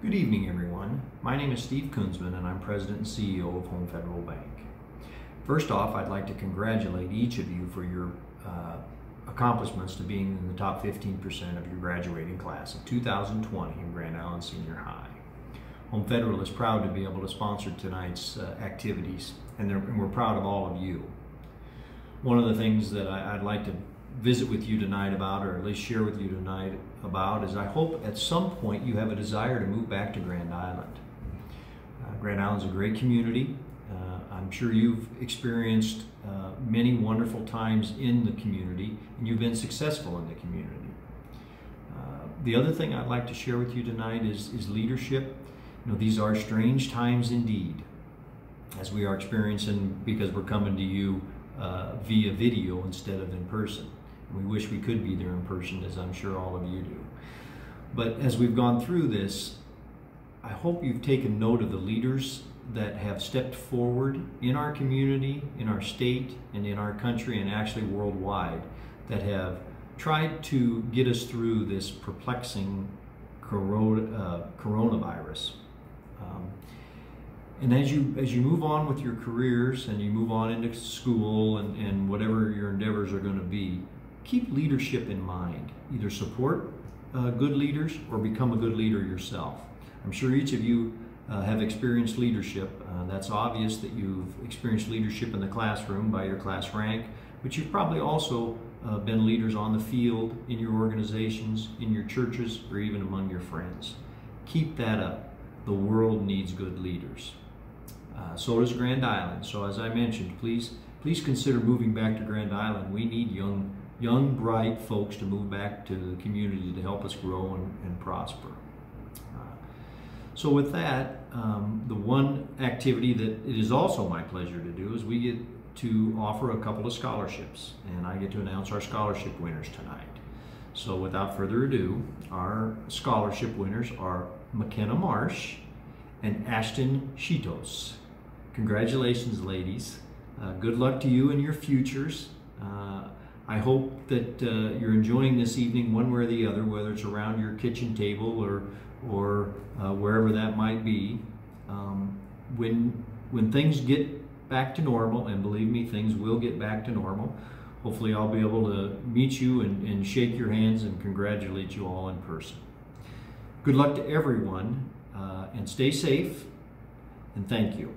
Good evening, everyone. My name is Steve Kunzman, and I'm President and CEO of Home Federal Bank. First off, I'd like to congratulate each of you for your uh, accomplishments to being in the top 15% of your graduating class of 2020 in Grand Island Senior High. Home Federal is proud to be able to sponsor tonight's uh, activities, and, and, we're proud of all of you. One of the things that I, I'd like to visit with you tonight about, or at least share with you tonight about, is I hope at some point you have a desire to move back to Grand Island. Uh, Grand Island's a great community. Uh, I'm sure you've experienced uh, many wonderful times in the community, and you've been successful in the community. Uh, the other thing I'd like to share with you tonight is, is leadership. You know, these are strange times indeed, as we are experiencing because we're coming to you uh, via video instead of in person. We wish we could be there in person, as I'm sure all of you do. But as we've gone through this, I hope you've taken note of the leaders that have stepped forward in our community, in our state, and in our country, and actually worldwide, that have tried to get us through this perplexing corona, uh, coronavirus. Um, and as you as you move on with your careers and you move on into school and, and whatever your endeavors are going to be, keep leadership in mind. Either support uh, good leaders or become a good leader yourself. I'm sure each of you uh, have experienced leadership. Uh, that's obvious that you've experienced leadership in the classroom by your class rank, but you've probably also uh, been leaders on the field, in your organizations, in your churches, or even among your friends. Keep that up. The world needs good leaders. Uh, so does Grand Island. So as I mentioned, please please consider moving back to Grand Island. We need young young, bright folks to move back to the community to help us grow and, and prosper. Uh, so with that, um, the one activity that it is also my pleasure to do is we get to offer a couple of scholarships, and I get to announce our scholarship winners tonight. So without further ado, our scholarship winners are McKenna Marsh and Ashton Shitos. Congratulations, ladies. Uh, good luck to you in your futures. Uh, I hope that uh, you're enjoying this evening one way or the other, whether it's around your kitchen table or, or uh, wherever that might be. Um, when, when things get back to normal, and believe me, things will get back to normal, hopefully I'll be able to meet you and, and shake your hands and congratulate you all in person. Good luck to everyone, uh, and stay safe, and thank you.